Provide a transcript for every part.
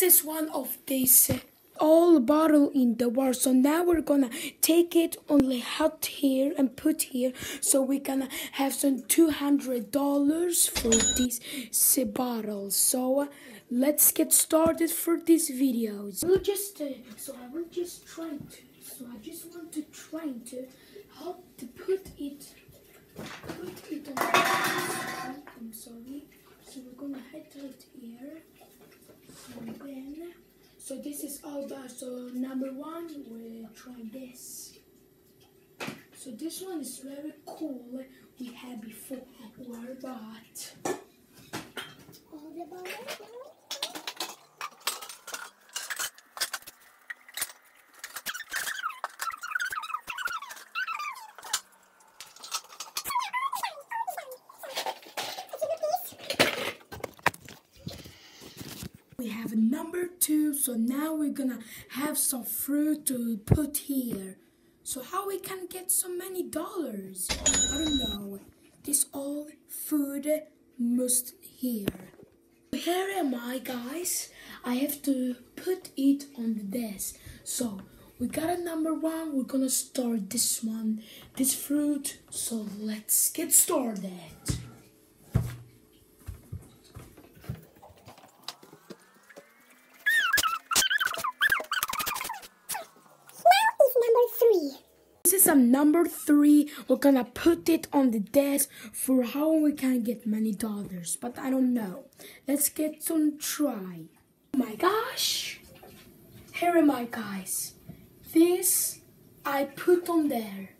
this is one of these uh, all bottle in the world. So now we're gonna take it only hot here and put here. So we're gonna have some two hundred dollars for these uh, bottles. So uh, let's get started for these videos. We'll just uh, so I will just try to. So I just want to try to help to put it on. I'm sorry. So we're gonna head right here. And then, so this is all done. So number one, we try this. So this one is very cool. We had before, but we have number two. So now we're gonna have some fruit to put here. So how we can get so many dollars? I don't know. This all food must here. Here am I, guys. I have to put it on the desk. So we got a number one. We're gonna start this one, this fruit. So let's get started. Now is number three. This is a number three. We're gonna put it on the desk for how we can get many dollars, but I don't know. Let's get some try. Oh my gosh! Here am I, guys. This I put on there.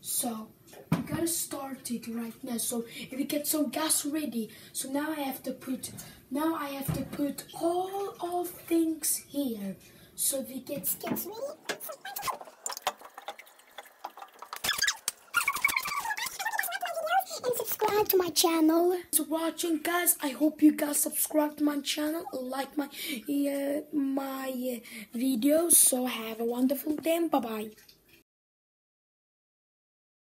So we gotta start it right now. So if we get some gas ready, so now I have to put now I have to put all of things here. So we get Gets ready. And subscribe to my channel. Thanks for watching guys. I hope you guys subscribe to my channel like my uh, my uh, videos. So have a wonderful day. Bye bye